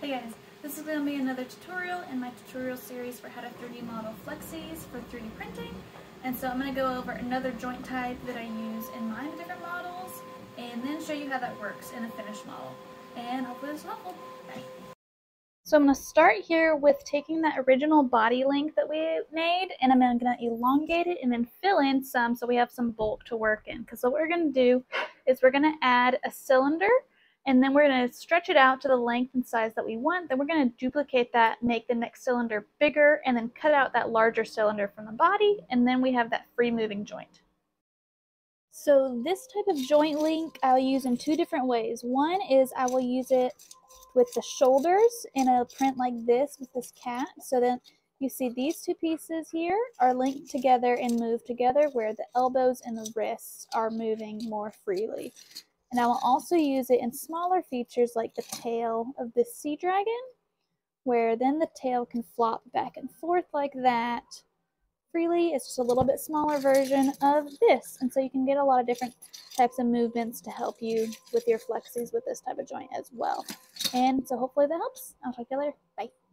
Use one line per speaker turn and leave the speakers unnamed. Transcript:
Hey guys, this is going to be another tutorial in my tutorial series for how to 3D model flexies for 3D printing. And so I'm going to go over another joint type that I use in my different models and then show you how that works in a finished model. And hopefully this is helpful. Bye. So I'm going to start here with taking that original body length that we made and I'm going to elongate it and then fill in some so we have some bulk to work in. Because what we're going to do is we're going to add a cylinder and then we're going to stretch it out to the length and size that we want. Then we're going to duplicate that, make the next cylinder bigger, and then cut out that larger cylinder from the body, and then we have that free moving joint. So this type of joint link I'll use in two different ways. One is I will use it with the shoulders in a print like this with this cat. So then you see these two pieces here are linked together and move together where the elbows and the wrists are moving more freely. And I will also use it in smaller features like the tail of the sea dragon, where then the tail can flop back and forth like that freely. It's just a little bit smaller version of this. And so you can get a lot of different types of movements to help you with your flexies with this type of joint as well. And so hopefully that helps. I'll talk to you later. Bye.